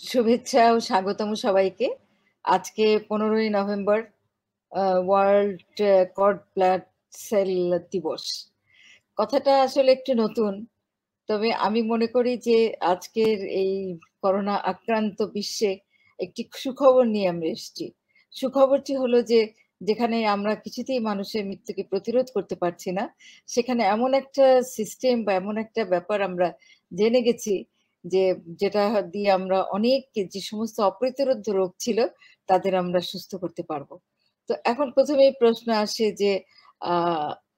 শুভেচ্ছা ও স্বাগতম সবাইকে। আজকে ১৫ই November world cord blood cell দিবস। কথাটা আসলে একটু নতুন। তবে আমি মনে করি যে আজকের এই করোনা আক্রান্ত বিশ্বে একটি সুখবর নিয়ে আমরা এসেছি। সুখবরটি হলো যে যেখানে আমরা কিছুতেই মানুষের মৃত্যুকে প্রতিরোধ করতে পারছি না, সেখানে এমন একটা সিস্টেম বা এমন একটা ব্যাপার আমরা জেনে গেছি যে যেটা দিয়ে আমরা অনেক যে সমস্ত অপ্রতিরোধ্য রোগ ছিল, তাদের আমরা সুস্থ করতে পারব। তো এখন ১ম এই প্রশ্ন আসে যে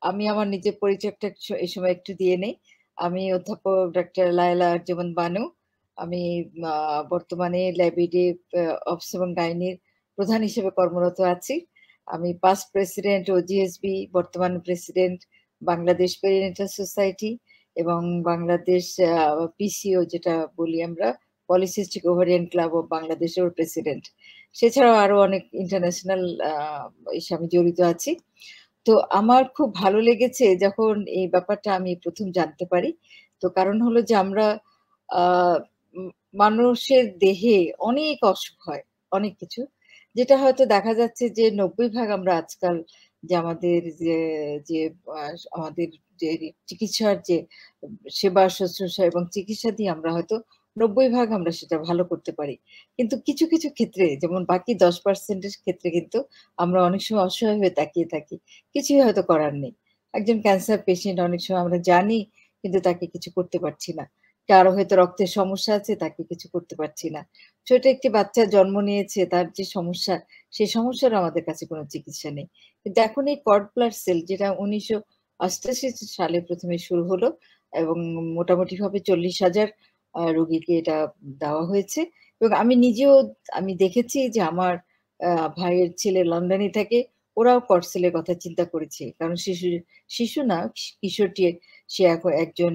আমি আমার নিজের পরিচয়টা এই সময় একটু দিয়ে নেই। আমি অধ্যাপক ডাক্তার লায়লা আরজামান বানু। আমি বর্তমানে ল্যাবিডে, আ, অবস এবং গাইনির প্রধান হিসেবে কর্মরত আছি। আমি পাস্ট প্রেসিডেন্ট ও জিএসবি বর্তমান প্রেসিডেন্ট বাংলাদেশ পেরিনেটাল সোসাইটি এবং বাংলাদেশ পিসিও যেটা বলি আমরা পলিসিস্টিক ওভারিয়ান ক্লাব অফ বাংলাদেশের প্রেসিডেন্ট। সেছাড়াও আরও অনেক ইন্টারন্যাশনাল ইসে আমি জড়িত আছি। তো আমার খুব ভালো লেগেছে যখন এই ব্যাপারটা আমি প্রথম জানতে পারি। তো কারণ হলো যে আমরা মানুষের দেহে অনেক অসুখ হয়, অনেক কিছু। যেটা হয়তো দেখা যাচ্ছে যে ৯০ ভাগ আমরা আজকাল যে আমাদের যে যে আমাদের চিকিৎসার যে সেবা শুশ্রূষা এবং চিকিৎসা দিয়ে আমরা হয়তো ৯০ ভাগ আমরা সেটা ভালো করতে পারি। কিন্তু কিছু, কিছু ক্ষেত্রে যেমন বাকি দশ পার্সেন্টের ক্ষেত্রে কিন্তু আমরা অনেক সময় অসহায় হয়ে তাকিয়ে থাকি। কিছুই হয়তো করার নেই। একজন ক্যান্সার পেশেন্ট অনেক সময় আমরা জানি কিন্তু তাকে কিছু করতে পারছি না। কারও হয়তো রক্তের সমস্যা আছে তাকে কিছু করতে পারছি না। ছোট একটি বাচ্চা জন্ম নিয়েছে তার যে সমস্যা, সেই সমস্যার আমাদের কাছে কোনো চিকিৎসা নেই। কিন্তু এখন এই কর্ড ব্লাড সেল যেটা ১৯৮৮ সালে প্রথমে শুরু হলো এবং মোটামুটিভাবে চল্লিশ হাজার রোগীকে এটা দেওয়া হয়েছে এবং আমি নিজেও আমি দেখেছি যে আমার ভাইয়ের ছেলে লন্ডনে থাকে। ওরাও কর্ড সেলের কথা চিন্তা করেছে। কারণ শিশু শিশু না, কিশোরটি, সে এখন একজন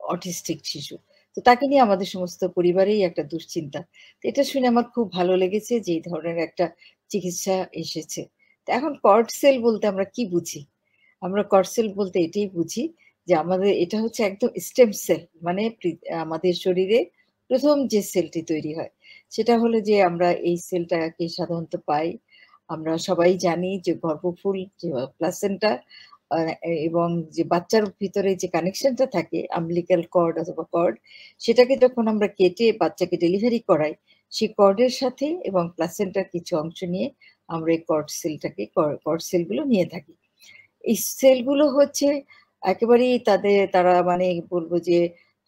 অটিস্টিক শিশু। তো তাকে নিয়ে আমাদের সমস্ত পরিবারেই একটা দুশ্চিন্তা। এটা শুনে আমার খুব ভালো লেগেছে যে এই ধরনের একটা চিকিৎসা এসেছে। এখন কর্ড সেল বলতে আমরা কি বুঝি? আমরা কর্ড সেল বলতে এটাই বুঝি যে আমাদের এটা হচ্ছে একদম স্টেম সেল মানে আমাদের শরীরে প্রথম যে সেলটি তৈরি হয় সেটা হলো যে আমরা এই সেলটাকে সাধারণত পাই। আমরা সবাই জানি যে গর্ভফুল যে প্লাসেন্টা এবং যে বাচ্চার ভিতরে যে কানেকশনটা থাকে আম্বিলিক্যাল কর্ড অথবা কর্ড সেটাকে যখন আমরা কেটে বাচ্চাকে ডেলিভারি করাই, সেই কর্ডের সাথে এবং প্লাসেন্টার কিছু অংশ নিয়ে আমরা এই কর্ড সেলটাকে কর্ড সেলগুলো নিয়ে থাকি। এই সেলগুলো হচ্ছে একেবারেই তাদের তারা মানে বলব যে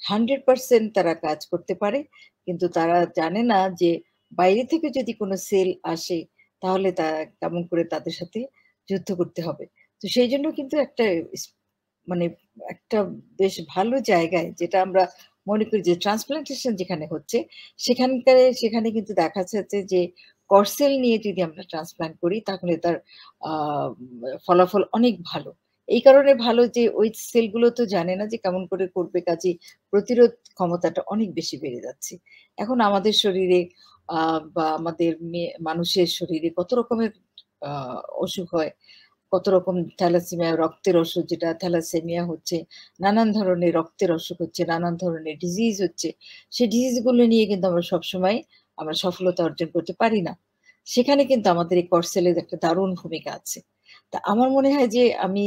100% তারা কাজ করতে পারে। কিন্তু তারা জানে না যে বাইরে থেকে যদি কোনো সেল আসে, তাহলে তা কেমন করে তাদের সাথে যুদ্ধ করতে হবে। তো সেই জন্য কিন্তু একটা মানে একটা বেশ ভালো জায়গায় যেটা আমরা মনে করি যে ট্রান্সপ্লান্টেশন যেখানে হচ্ছে, সেখানকারে, সেখানে কিন্তু দেখা যাচ্ছে যে কর্ড সেল নিয়ে যদি আমরা ট্রান্সপ্লান্ট করি তাহলে তার ফলাফল অনেক ভালো। এই কারণে ভালো যে ওই সেলগুলো তো জানে না যে কেমন করে করবে কাজে প্রতিরোধ ক্ষমতাটা অনেক বেশি বেড়ে যাচ্ছে। এখন আমাদের শরীরে বা আমাদের মানুষের শরীরে কত রকমের অসুখ হয়। কত রকম থ্যালাসেমিয়া রক্তের অসুখ যেটা থ্যালাসেমিয়া হচ্ছে, নানান ধরনের রক্তের অসুখ হচ্ছে, নানান ধরনের ডিজিজ হচ্ছে। সেই ডিজিজগুলো নিয়ে কিন্তু আমরা সবসময় আমরা সফলতা অর্জন করতে পারি না। সেখানে কিন্তু আমাদের এই কর্ড সেলের একটা দারুণ ভূমিকা আছে। তা আমার মনে হয় যে আমি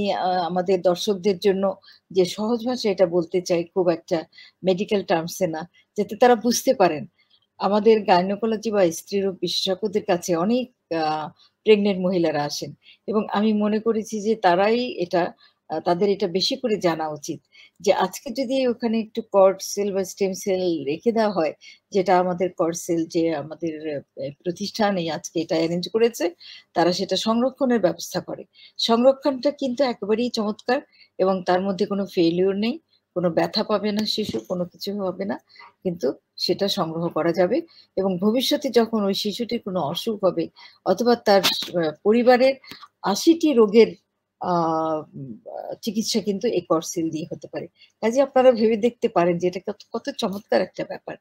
আমাদের দর্শকদের জন্য যে সহজ ভাষায় এটা বলতে চাই খুব একটা মেডিকেল টার্মস না, যাতে তারা বুঝতে পারেন। আমাদের গাইনোকোলজি বা স্ত্রীরোগ বিশেষজ্ঞদের কাছে অনেক আ প্রেগন্যান্ট মহিলারা আসেন এবং আমি মনে করেছি যে তারাই এটা তাদের এটা বেশি করে জানা উচিত। যে আজকে যদি ওখানে একটু কর্ড সেল বা স্টেম সেল রেখে দেওয়া হয়, যেটা আমাদের কর্ড সেল যে আমাদের প্রতিষ্ঠান আজকে এটা অ্যারেঞ্জ করেছে, তারা সেটা সংরক্ষণের ব্যবস্থা করে। সংরক্ষণটা কিন্তু একেবারেই চমৎকার এবং তার মধ্যে কোনো ফেলিওর নেই। কোনো ব্যথা পাবে না শিশু, কোনো কিছু হবে না। কিন্তু সেটা সংগ্রহ করা যাবে এবং ভবিষ্যতে যখন ওই শিশুটির কোনো অসুখ হবে অথবা তার পরিবারের আশিটি রোগের চিকিৎসা কিন্তু এই কর্ড সেল দিয়ে হতে পারে। কাজে আপনারা ভেবে দেখতে পারেন যে এটা কত চমৎকার একটা ব্যাপার।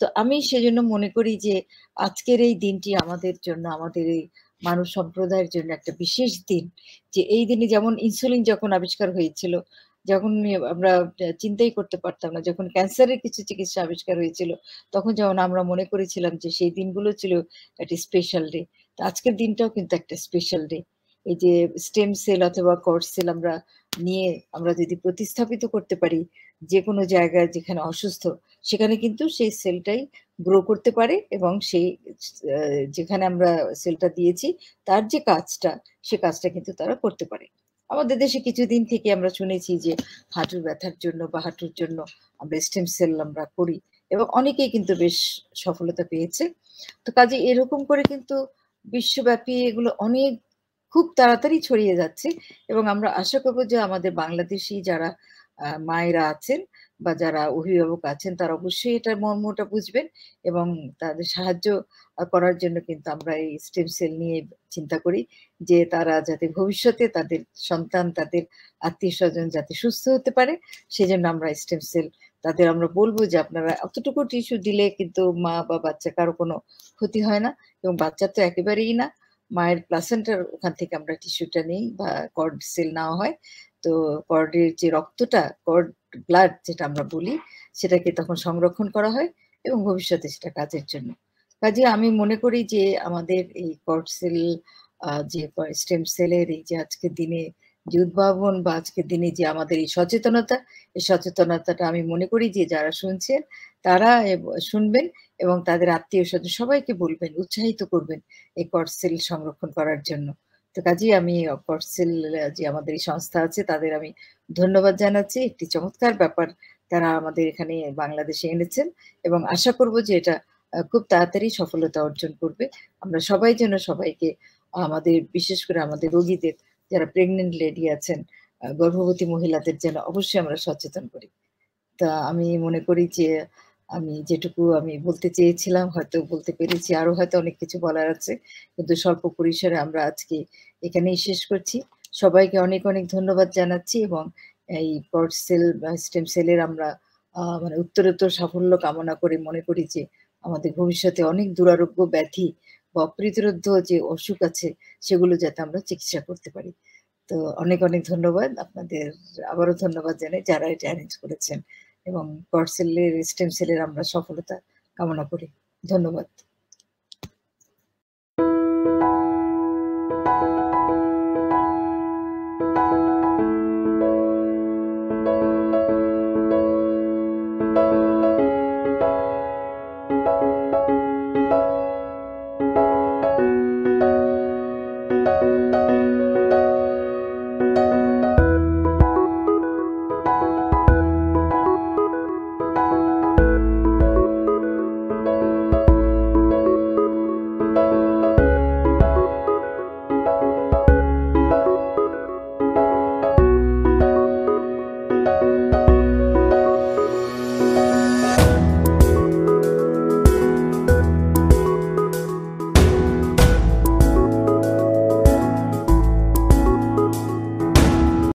তো আমি সেজন্য মনে করি যে আজকের এই দিনটি আমাদের জন্য আমাদের এই মানব সম্প্রদায়ের জন্য একটা বিশেষ দিন। যে এই দিনে যেমন ইনসুলিন যখন আবিষ্কার হয়েছিল যখন আমরা চিন্তাই করতে পারতাম না। যখন ক্যান্সারের কিছু চিকিৎসা আবিষ্কার হয়েছিল, তখন যেমন আমরা মনে করেছিলাম যে সেই দিনগুলো ছিল একটা স্পেশাল ডে। আজকের দিনটাও কিন্তু একটা স্পেশাল ডে। এই যে স্টেম সেল অথবা কর্ড সেল আমরা নিয়ে আমরা যদি প্রতিস্থাপিত করতে পারি যে কোনো জায়গায় যেখানে অসুস্থ, সেখানে কিন্তু সেই সেলটাই গ্রো করতে পারে এবং সেই যেখানে আমরা সেলটা দিয়েছি তার যে কাজটা, সে কাজটা কিন্তু তারা করতে পারে। আমাদের দেশে কিছুদিন থেকে আমরা শুনেছি যে হাঁটুর ব্যথার জন্য বা হাঁটুর জন্য আমরা স্টেম সেল আমরা করি এবং অনেকেই কিন্তু বেশ সফলতা পেয়েছে। তো কাজে এরকম করে কিন্তু বিশ্বব্যাপী এগুলো অনেক খুব তাড়াতাড়ি ছড়িয়ে যাচ্ছে এবং আমরা আশা করব যে আমাদের বাংলাদেশী যারা মায়েরা আছেন বা যারা অভিভাবক আছেন তারা অবশ্যই এটার মর্মটা বুঝবেন এবং তাদের সাহায্য করার জন্য কিন্তু আমরা এই স্টেম সেল নিয়ে চিন্তা করি যে তারা যাতে ভবিষ্যতে তাদের সন্তান, তাদের আত্মীয় স্বজন যাতে সুস্থ হতে পারে। সেজন্য আমরা স্টেম সেল তাদের আমরা বলব যে আপনারা অতটুকু টিস্যু দিলে কিন্তু মা বা বাচ্চা কারও কোনো ক্ষতি হয় না এবং বাচ্চা তো একেবারেই না। মায়ের প্লাসেন্টার ওখান থেকে আমরা টিস্যুটা নিই বা কর্ড সেল নেওয়া হয়। তো কর্ডের যে রক্তটা কর্ড ব্লাড যেটা আমরা বলি, সেটাকে তখন সংরক্ষণ করা হয় এবং ভবিষ্যতে সেটা কাজের জন্য। কাজে আমি মনে করি যে আমাদের এই কর্ড সেল যে স্টেম সেলের এই যে আজকের দিনে যে উদ্ভাবন বা আজকের দিনে যে আমাদের এই সচেতনতা, এই সচেতনতাটা আমি মনে করি যে যারা শুনছেন, তারা শুনবেন এবং তাদের আত্মীয় স্বজন সবাইকে বলবেন, উৎসাহিত করবেন এই করসেল সংরক্ষণ করার জন্য। তো কাজেই আমি কর্সেল, যে আমাদের এই সংস্থা আছে, তাদের আমি ধন্যবাদ জানাচ্ছি। একটি চমৎকার ব্যাপার তারা আমাদের এখানে বাংলাদেশে এনেছেন এবং আশা করব যে এটা খুব তাড়াতাড়ি সফলতা অর্জন করবে। আমরা সবাই যেন সবাইকে, আমাদের, বিশেষ করে আমাদের রোগীদের, যারা প্রেগনেন্ট লেডি আছেন গর্ভবতী মহিলাদের যেন অবশ্যই আমরা সচেতন করি। তা আমি মনে করি যে আমি যেটুকু আমি বলতে চেয়েছিলাম, হয়তো বলতে পেরেছি, আরও হয়তো অনেক কিছু বলার আছে। কিন্তু স্বল্প পরিসরে আমরা আজকে এখানেই শেষ করছি। সবাইকে অনেক অনেক ধন্যবাদ জানাচ্ছি এবং এই পট সেল স্টেম সেলের আমরা মানে উত্তরোত্তর সাফল্য কামনা করে মনে করি যে, আমাদের ভবিষ্যতে অনেক দুরারোগ্য ব্যাধি বা অপ্রতিরোধ্য যে অসুখ আছে, সেগুলো যাতে আমরা চিকিৎসা করতে পারি। তো অনেক অনেক ধন্যবাদ। আপনাদের আবারও ধন্যবাদ জানাই যারা এটা অ্যারেঞ্জ করেছেন। এবং গডসেলের স্টেম সেলের আমরা সফলতা কামনা করি। ধন্যবাদ।